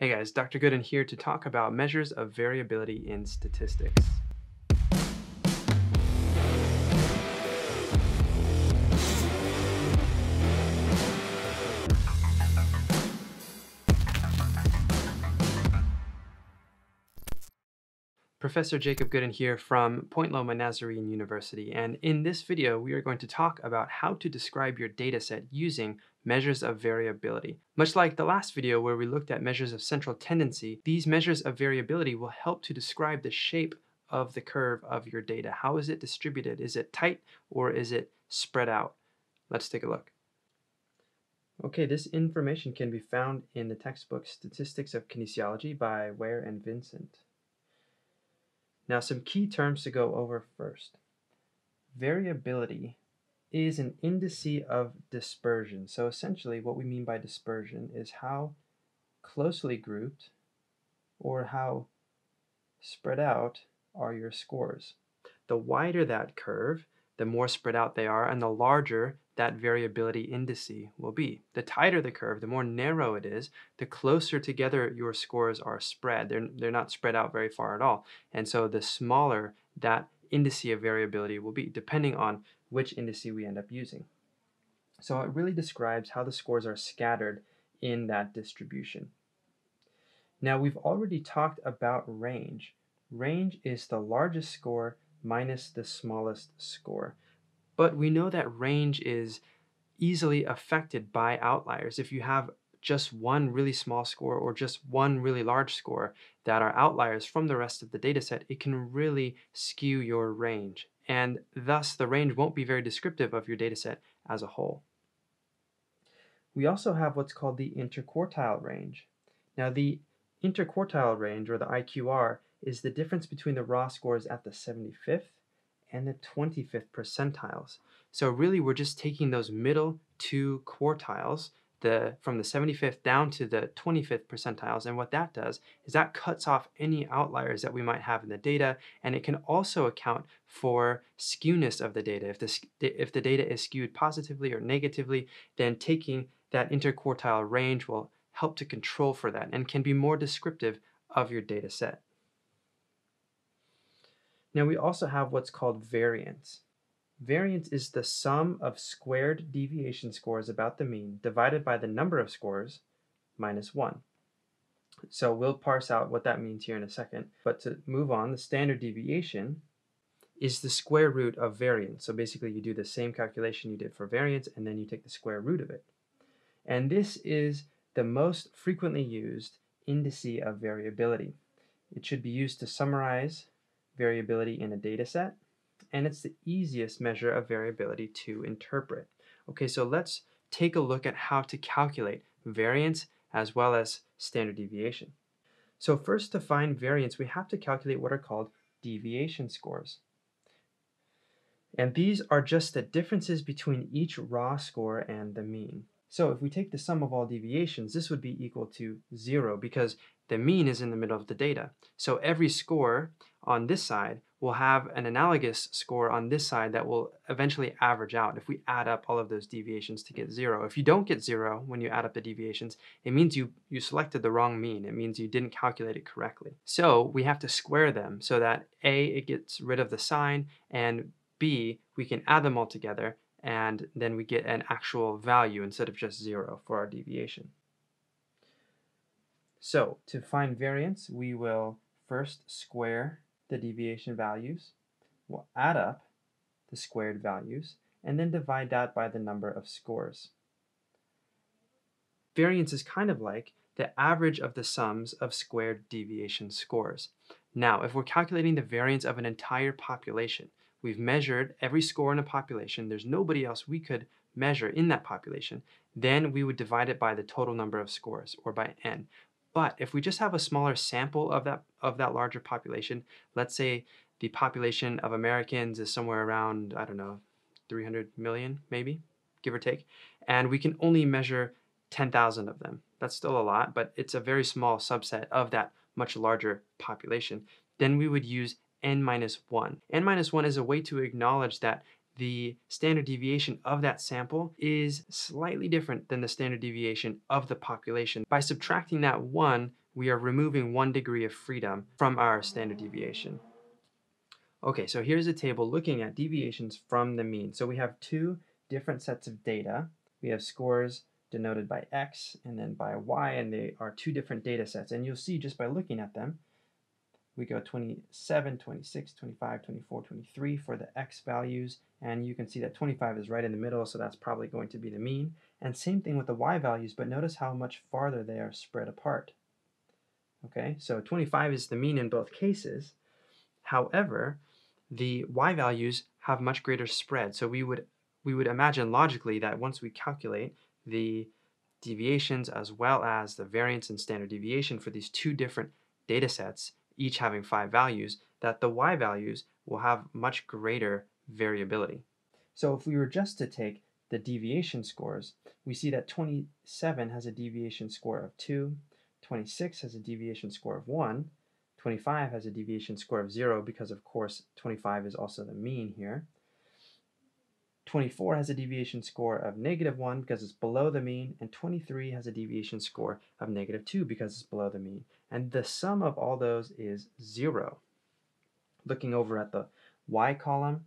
Hey guys, Dr. Goodin here to talk about measures of variability in statistics. Professor Jacob Goodin here from Point Loma Nazarene University, and in this video we are going to talk about how to describe your dataset using measures of variability. Much like the last video where we looked at measures of central tendency, these measures of variability will help to describe the shape of the curve of your data. How is it distributed? Is it tight or is it spread out? Let's take a look. Okay, this information can be found in the textbook Statistics of Kinesiology by Weir and Vincent. Now some key terms to go over first. Variability is an indice of dispersion. So essentially what we mean by dispersion is how closely grouped or how spread out are your scores. The wider that curve, the more spread out they are, and the larger that variability indice will be. The tighter the curve, the more narrow it is, the closer together your scores are spread. They're, they're not spread out very far at all. And so the smaller that indice of variability will be, depending on which indice we end up using. So it really describes how the scores are scattered in that distribution. Now we've already talked about range. Range is the largest score minus the smallest score. But we know that range is easily affected by outliers. If you have just one really small score or just one really large score that are outliers from the rest of the dataset, it can really skew your range. And thus, the range won't be very descriptive of your dataset as a whole. We also have what's called the interquartile range. Now, the interquartile range, or the IQR, is the difference between the raw scores at the 75th and the 25th percentiles. So really we're just taking those middle two quartiles, the from the 75th down to the 25th percentiles, and what that does is that cuts off any outliers that we might have in the data, and it can also account for skewness of the data. If the, if the data is skewed positively or negatively, then taking that interquartile range will help to control for that and can be more descriptive of your data set. Now we also have what's called variance. Variance is the sum of squared deviation scores about the mean divided by the number of scores minus 1. So we'll parse out what that means here in a second. But to move on, the standard deviation is the square root of variance. So basically you do the same calculation you did for variance and then you take the square root of it. And this is the most frequently used indice of variability. It should be used to summarize variability in a data set, and it's the easiest measure of variability to interpret. Okay, so let's take a look at how to calculate variance as well as standard deviation. So first to find variance, we have to calculate what are called deviation scores. And these are just the differences between each raw score and the mean. So if we take the sum of all deviations, this would be equal to zero because the mean is in the middle of the data. So every score on this side will have an analogous score on this side that will eventually average out if we add up all of those deviations to get zero. If you don't get zero when you add up the deviations, it means you, you selected the wrong mean. It means you didn't calculate it correctly. So we have to square them so that A, it gets rid of the sign, and B, we can add them all together and then we get an actual value instead of just zero for our deviation. So to find variance, we will first square the deviation values, we'll add up the squared values, and then divide that by the number of scores. Variance is kind of like the average of the sums of squared deviation scores. Now, if we're calculating the variance of an entire population, we've measured every score in a population, there's nobody else we could measure in that population, then we would divide it by the total number of scores, or by n. But if we just have a smaller sample of that, of that larger population, let's say the population of Americans is somewhere around, I don't know, 300 million maybe, give or take, and we can only measure 10,000 of them. That's still a lot, but it's a very small subset of that much larger population. Then we would use n minus 1. n minus 1 is a way to acknowledge that the standard deviation of that sample is slightly different than the standard deviation of the population. By subtracting that 1, we are removing one degree of freedom from our standard deviation. Okay, so here's a table looking at deviations from the mean. So we have two different sets of data. We have scores denoted by x and then by y, and they are two different data sets. And you'll see just by looking at them, we go 27, 26, 25, 24, 23 for the x values, and you can see that 25 is right in the middle, so that's probably going to be the mean. And same thing with the y values, but notice how much farther they are spread apart. Okay, so 25 is the mean in both cases. However, the y values have much greater spread, so we would we would imagine logically that once we calculate the deviations as well as the variance and standard deviation for these two different data sets, each having five values, that the y values will have much greater variability. So if we were just to take the deviation scores, we see that 27 has a deviation score of 2, 26 has a deviation score of 1, 25 has a deviation score of 0 because of course 25 is also the mean here. 24 has a deviation score of negative 1 because it's below the mean, and 23 has a deviation score of negative 2 because it's below the mean. And the sum of all those is 0. Looking over at the y column,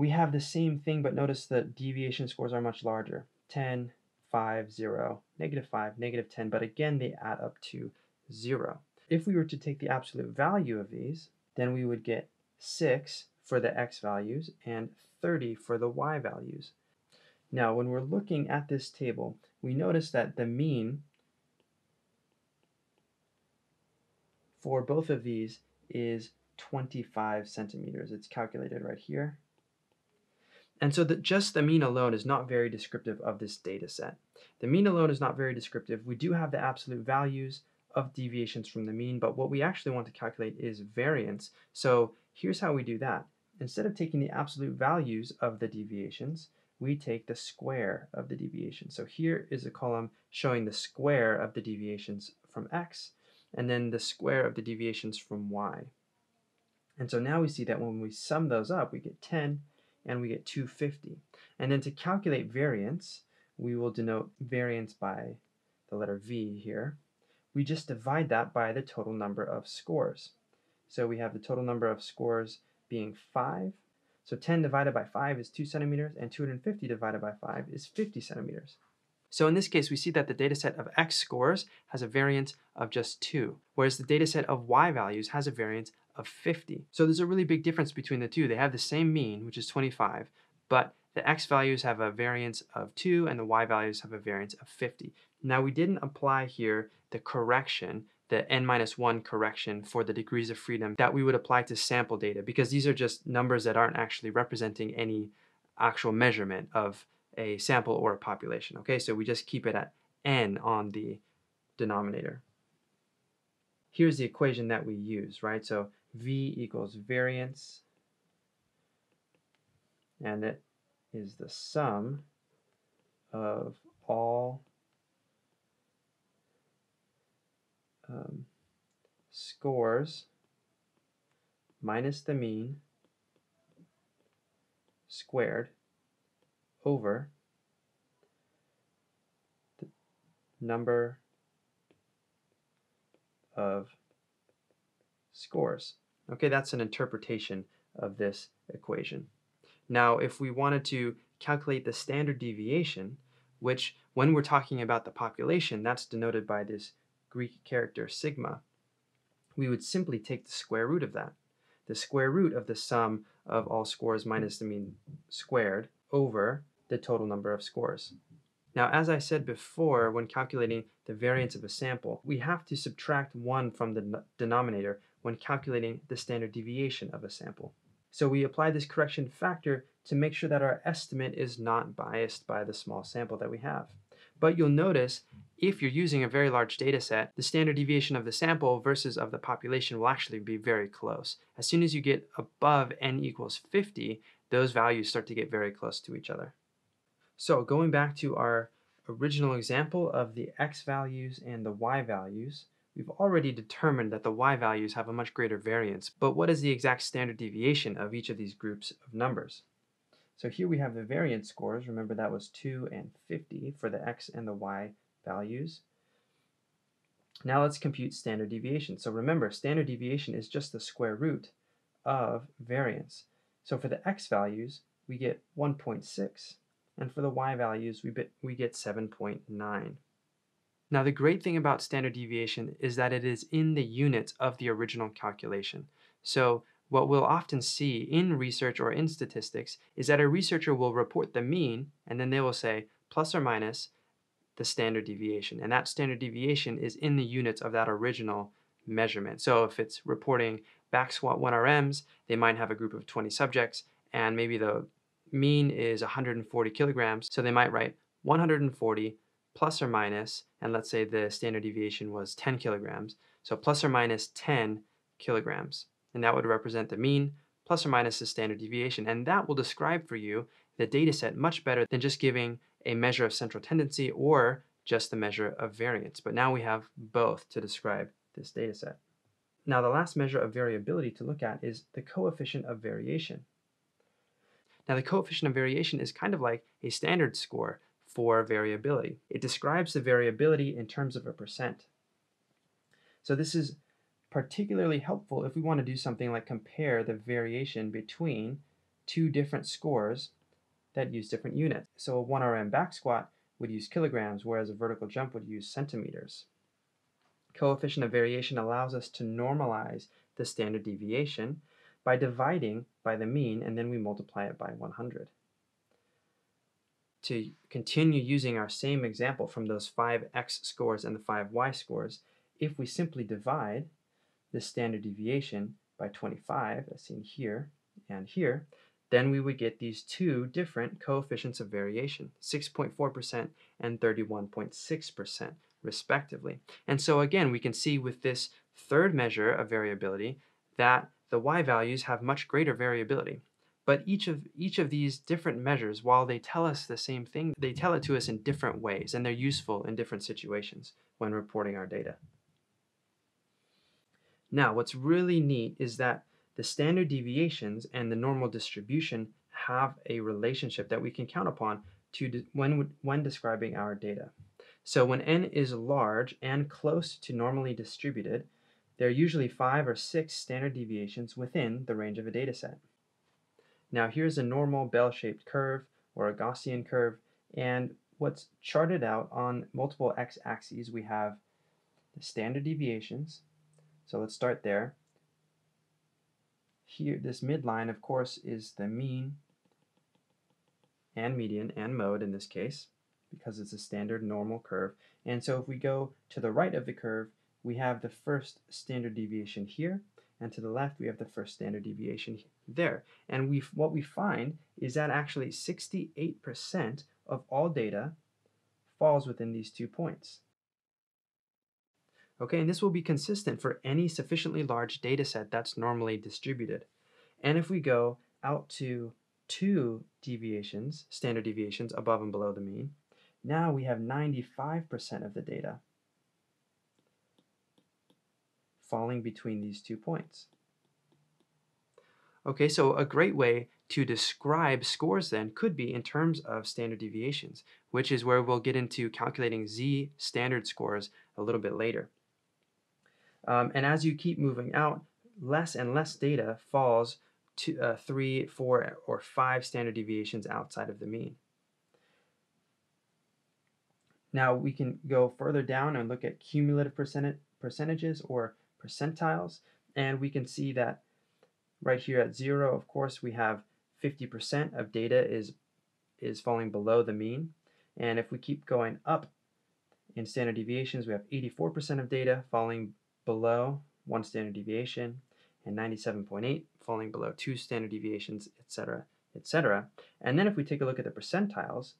we have the same thing, but notice the deviation scores are much larger. 10, 5, 0, negative 5, negative 10, but again they add up to 0. If we were to take the absolute value of these, then we would get 6 for the x values and 30 for the y values. Now, when we're looking at this table, we notice that the mean for both of these is 25 centimeters. It's calculated right here. And so that just the mean alone is not very descriptive of this data set. The mean alone is not very descriptive. We do have the absolute values of deviations from the mean, but what we actually want to calculate is variance. So here's how we do that. Instead of taking the absolute values of the deviations, we take the square of the deviation. So here is a column showing the square of the deviations from x, and then the square of the deviations from y. And so now we see that when we sum those up, we get 10 and we get 250. And then to calculate variance, we will denote variance by the letter V here. We just divide that by the total number of scores. So we have the total number of scores being 5. So 10 divided by 5 is 2 centimeters, and 250 divided by 5 is 50 centimeters. So in this case, we see that the dataset of x scores has a variance of just 2, whereas the dataset of y values has a variance of 50. So there's a really big difference between the two. They have the same mean, which is 25, but the x values have a variance of 2 and the y values have a variance of 50. Now we didn't apply here the correction the n minus 1 correction for the degrees of freedom that we would apply to sample data because these are just numbers that aren't actually representing any actual measurement of a sample or a population. Okay, so we just keep it at n on the denominator. Here's the equation that we use, right? So v equals variance, and it is the sum of all um, scores minus the mean squared over the number of scores. Okay, that's an interpretation of this equation. Now, if we wanted to calculate the standard deviation, which when we're talking about the population, that's denoted by this Greek character sigma, we would simply take the square root of that. The square root of the sum of all scores minus the mean squared over the total number of scores. Now, as I said before, when calculating the variance of a sample, we have to subtract 1 from the denominator when calculating the standard deviation of a sample. So we apply this correction factor to make sure that our estimate is not biased by the small sample that we have. But you'll notice if you're using a very large data set, the standard deviation of the sample versus of the population will actually be very close. As soon as you get above n equals 50, those values start to get very close to each other. So going back to our original example of the x values and the y values, we've already determined that the y values have a much greater variance, but what is the exact standard deviation of each of these groups of numbers? So here we have the variance scores. Remember that was 2 and 50 for the x and the y values. Now let's compute standard deviation. So remember, standard deviation is just the square root of variance. So for the x values, we get 1.6, and for the y values, we, we get 7.9. Now the great thing about standard deviation is that it is in the units of the original calculation. So what we'll often see in research or in statistics is that a researcher will report the mean, and then they will say plus or minus the standard deviation. And that standard deviation is in the units of that original measurement. So if it's reporting back squat 1RMs, they might have a group of 20 subjects, and maybe the mean is 140 kilograms. So they might write 140 plus or minus, and let's say the standard deviation was 10 kilograms. So plus or minus 10 kilograms. And that would represent the mean plus or minus the standard deviation. And that will describe for you the data set much better than just giving a measure of central tendency or just the measure of variance. But now we have both to describe this data set. Now the last measure of variability to look at is the coefficient of variation. Now the coefficient of variation is kind of like a standard score for variability. It describes the variability in terms of a percent. So this is particularly helpful if we want to do something like compare the variation between two different scores that use different units. So a 1RM back squat would use kilograms, whereas a vertical jump would use centimeters. Coefficient of variation allows us to normalize the standard deviation by dividing by the mean, and then we multiply it by 100. To continue using our same example from those 5x scores and the 5y scores, if we simply divide the standard deviation by 25, as seen here and here, then we would get these two different coefficients of variation, 6.4% and 31.6% respectively. And so again, we can see with this third measure of variability that the y values have much greater variability. But each of, each of these different measures, while they tell us the same thing, they tell it to us in different ways, and they're useful in different situations when reporting our data. Now, what's really neat is that the standard deviations and the normal distribution have a relationship that we can count upon to when, when describing our data. So when n is large and close to normally distributed, there are usually five or six standard deviations within the range of a data set. Now here's a normal bell-shaped curve or a Gaussian curve, and what's charted out on multiple x-axes, we have the standard deviations. So let's start there. Here, this midline, of course, is the mean and median and mode in this case, because it's a standard normal curve. And so if we go to the right of the curve, we have the first standard deviation here, and to the left we have the first standard deviation there. And we what we find is that actually 68% of all data falls within these two points. Okay, and this will be consistent for any sufficiently large data set that's normally distributed. And if we go out to two deviations, standard deviations above and below the mean, now we have 95% of the data falling between these two points. Okay, so a great way to describe scores then could be in terms of standard deviations, which is where we'll get into calculating z standard scores a little bit later. Um, and as you keep moving out, less and less data falls to uh, three, four, or five standard deviations outside of the mean. Now we can go further down and look at cumulative percentage, percentages or percentiles, and we can see that right here at zero, of course, we have 50% of data is, is falling below the mean. And if we keep going up in standard deviations, we have 84% of data falling below one standard deviation and 97.8 falling below two standard deviations, etc., etc. And then if we take a look at the percentiles,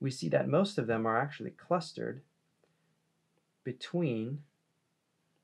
we see that most of them are actually clustered between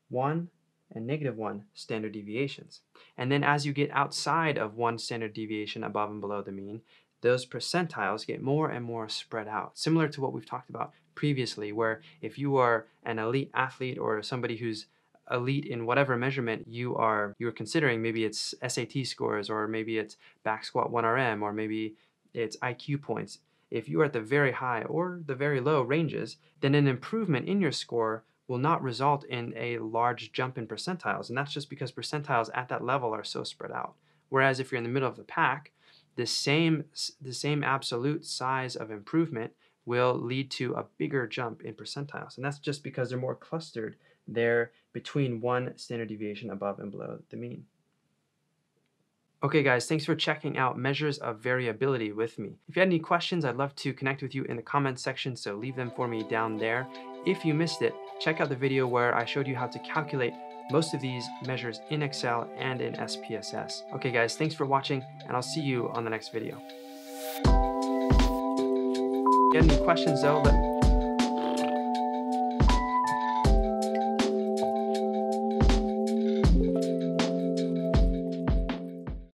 1 and negative 1 standard deviations. And then as you get outside of one standard deviation above and below the mean, those percentiles get more and more spread out, similar to what we've talked about previously, where if you are an elite athlete or somebody who's elite in whatever measurement you are you're considering, maybe it's SAT scores or maybe it's back squat 1RM or maybe it's IQ points, if you are at the very high or the very low ranges, then an improvement in your score will not result in a large jump in percentiles. And that's just because percentiles at that level are so spread out. Whereas if you're in the middle of the pack, the same, the same absolute size of improvement will lead to a bigger jump in percentiles. And that's just because they're more clustered. They're between one standard deviation above and below the mean. Okay guys, thanks for checking out measures of variability with me. If you had any questions, I'd love to connect with you in the comments section, so leave them for me down there. If you missed it, check out the video where I showed you how to calculate most of these measures in Excel and in SPSS. Okay guys, thanks for watching, and I'll see you on the next video. If you any questions though,